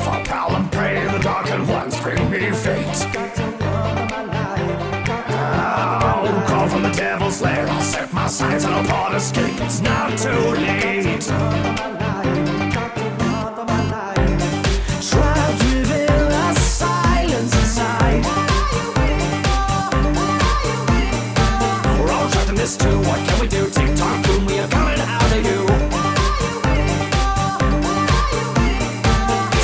I'll prowl and prey. The darkened ones bring me fate. I'll call from the devil's lair. I'll set my sights on a pot escape. It's not too late. This. What can we do? Tick tock, boom, we are coming out of you.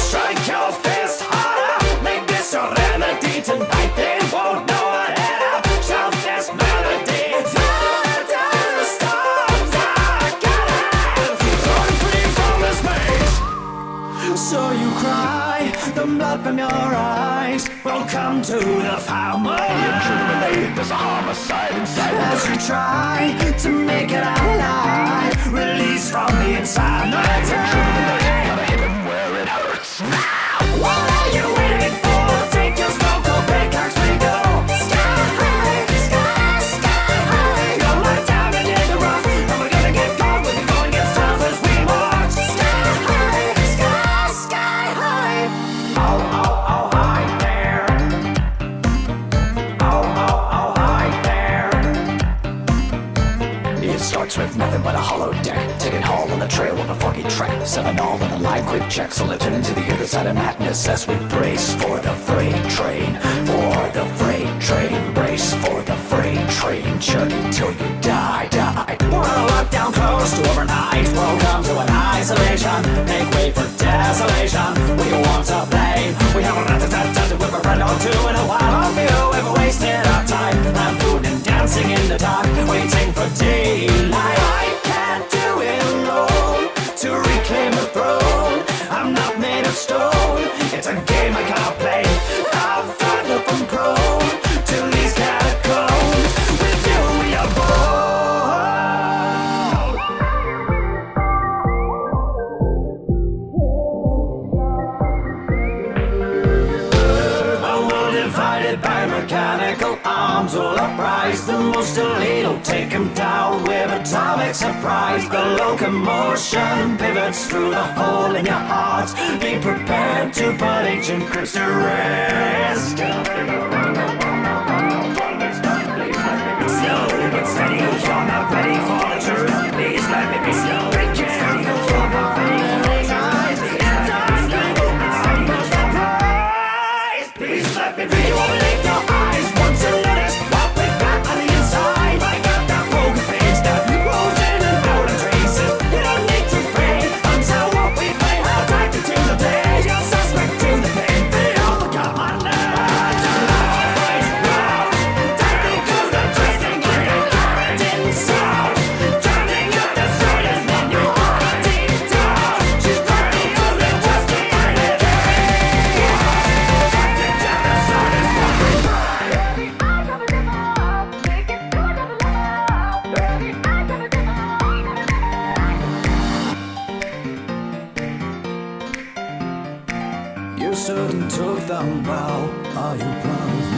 Strike your fist harder. Make this your remedy tonight. They won't know. Shout this melody. So you cry, the blood from your eyes. Welcome to the family. A inside. As you try to make it out alive, release from the insanity. It with nothing but a hollow deck. Taking haul on the trail of a foggy track. Seven all on the line, quick check. So let's turn into the other side of madness as we brace for the freight train. For the freight train. Brace for the freight train. Journey till you die, die. We're on a lockdown close to overnight. Welcome to an isolation. Make way for desolation. We divided by mechanical arms will uprise. The most elite will take him down with atomic surprise. The locomotion pivots through the hole in your heart. Be prepared to put ancient crypts to rest. Slow but steady, you're not ready for the truth. Please let me be slow. Let me be. Your eyes stood and took them. Wow, are you proud